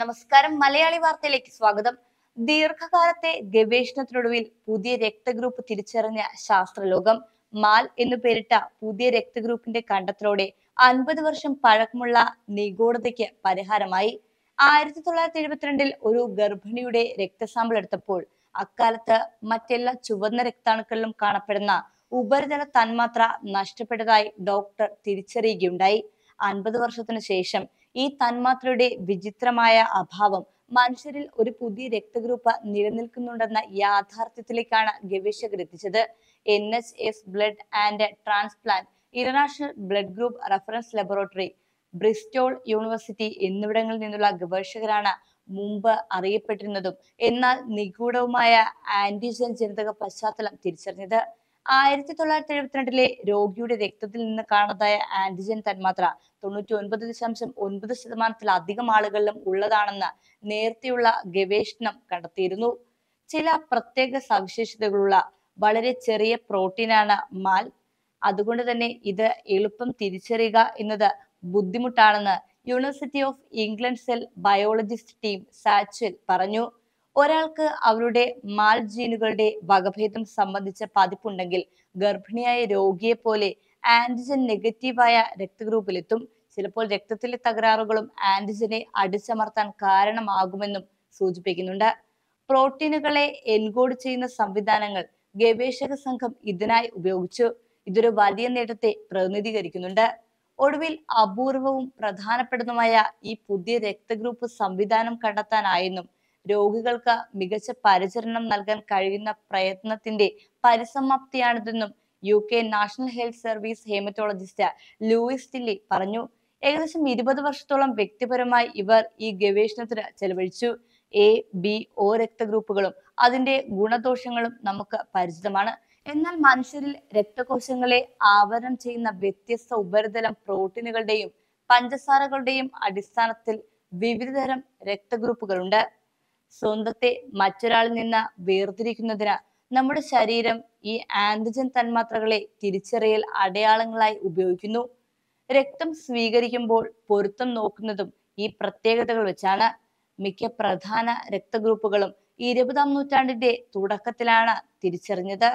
നമസ്കാരം. മലയാളി വാർത്തയിലേക്ക് സ്വാഗതം. ദീർഘകാലത്തെ ഗവേഷണത്തിനൊടുവിൽ പുതിയ രക്തഗ്രൂപ്പ് തിരിച്ചറിഞ്ഞ ശാസ്ത്രലോകം മാൽ എന്നു പേരിട്ട പുതിയ രക്തഗ്രൂപ്പിന്റെ കണ്ടെത്തലോടെ അൻപത് വർഷം പഴക്കമുള്ള നിഗൂഢതയ്ക്ക് പരിഹാരമായി. ആയിരത്തി തൊള്ളായിരത്തി എഴുപത്തിരണ്ടിൽ ഒരു ഗർഭിണിയുടെ രക്തസാമ്പിൾ എടുത്തപ്പോൾ അക്കാലത്ത് മറ്റെല്ലാ ചുവന്ന രക്താണുക്കളിലും കാണപ്പെടുന്ന ഉപരിതല തന്മാത്ര നഷ്ടപ്പെട്ടതായി ഡോക്ടർ തിരിച്ചറിയുകയുണ്ടായി. അൻപത് വർഷത്തിനു ശേഷം ഈ തന്മാത്രയുടെ വിചിത്രമായ അഭാവം മനുഷ്യരിൽ ഒരു പുതിയ രക്തഗ്രൂപ്പ് നിലനിൽക്കുന്നുണ്ടെന്ന യാഥാർത്ഥ്യത്തിലേക്കാണ് ഗവേഷകർ എത്തിച്ചത്. N H S blood and transplant international blood group reference laboratory Bristol university എന്നിവിടങ്ങളിൽ നിന്നുള്ള ഗവേഷകരാണ് മുമ്പ് അറിയപ്പെട്ടിരുന്നതും എന്നാൽ നിഗൂഢവുമായ ആന്റിജൻ ജനിതക പശ്ചാത്തലം തിരിച്ചറിഞ്ഞത്. ആയിരത്തി തൊള്ളായിരത്തി എഴുപത്തിരണ്ടിലെ രോഗിയുടെ രക്തത്തിൽ നിന്ന് കാണാതായ ആന്റിജൻ തന്മാത്ര തൊണ്ണൂറ്റി ഒൻപത് ദശാംശം ഒൻപത് ശതമാനത്തിലധികം ആളുകളിലും ഉള്ളതാണെന്ന് നേരത്തെയുള്ള ഗവേഷണം കണ്ടെത്തിയിരുന്നു. ചില പ്രത്യേക സവിശേഷതകളുള്ള വളരെ ചെറിയ പ്രോട്ടീനാണ് മാൽ. അതുകൊണ്ട് തന്നെ ഇത് എളുപ്പം തിരിച്ചറിയുക എന്നത് ബുദ്ധിമുട്ടാണെന്ന് university of England cell biologist Tim Satchwell പറഞ്ഞു. ഒരാൾക്ക് അവരുടെ മാൽ ജീനുകളുടെ വകഭേദം സംബന്ധിച്ച പതിപ്പുണ്ടെങ്കിൽ ഗർഭിണിയായ രോഗിയെ പോലെ ആന്റിജൻ നെഗറ്റീവായ രക്തഗ്രൂപ്പിലെത്തും. ചിലപ്പോൾ രക്തത്തിലെ തകരാറുകളും ആന്റിജനെ അടിച്ചമർത്താൻ കാരണമാകുമെന്നും സൂചിപ്പിക്കുന്നുണ്ട്. പ്രോട്ടീനുകളെ എൻകോഡ് ചെയ്യുന്ന സംവിധാനങ്ങൾ ഗവേഷക സംഘം ഇതിനായി ഉപയോഗിച്ചു. ഇതൊരു വലിയ നേട്ടത്തെ പ്രതിനിധീകരിക്കുന്നുണ്ട്. ഒടുവിൽ അപൂർവവും പ്രധാനപ്പെട്ടതുമായ ഈ പുതിയ രക്തഗ്രൂപ്പ് സംവിധാനം കണ്ടെത്താനായെന്നും രോഗികൾക്ക് മികച്ച പരിചരണം നൽകാൻ കഴിയുന്ന പ്രയത്നത്തിന്റെ പരിസമാപ്തിയാണിതെന്നും U K national health service haematologist Louise Tilley പറഞ്ഞു. ഏകദേശം ഇരുപത് വർഷത്തോളം വ്യക്തിപരമായി ഇവർ ഈ ഗവേഷണത്തിന് ചെലവഴിച്ചു. എ ബി ഒ രക്തഗ്രൂപ്പുകളും അതിന്റെ ഗുണദോഷങ്ങളും നമുക്ക് പരിചിതമാണ്. എന്നാൽ മനുഷ്യരിൽ രക്തകോശങ്ങളെ ആവരണം ചെയ്യുന്ന വ്യത്യസ്ത ഉപരിതലം പ്രോട്ടീനുകളുടെയും പഞ്ചസാരകളുടെയും അടിസ്ഥാനത്തിൽ വിവിധതരം രക്തഗ്രൂപ്പുകളുണ്ട്. സ്വന്തത്തെ മറ്റൊരാളിൽ നിന്ന് വേർതിരിക്കുന്നതിന് നമ്മുടെ ശരീരം ഈ ആന്റിജൻ തന്മാത്രകളെ തിരിച്ചറിയൽ അടയാളങ്ങളായി ഉപയോഗിക്കുന്നു. രക്തം സ്വീകരിക്കുമ്പോൾ പൊരുത്തം നോക്കുന്നതും ഈ പ്രത്യേകതകൾ വെച്ചാണ്. മിക്ക പ്രധാന രക്തഗ്രൂപ്പുകളും ഇരുപതാം നൂറ്റാണ്ടിന്റെ തുടക്കത്തിലാണ് തിരിച്ചറിഞ്ഞത്.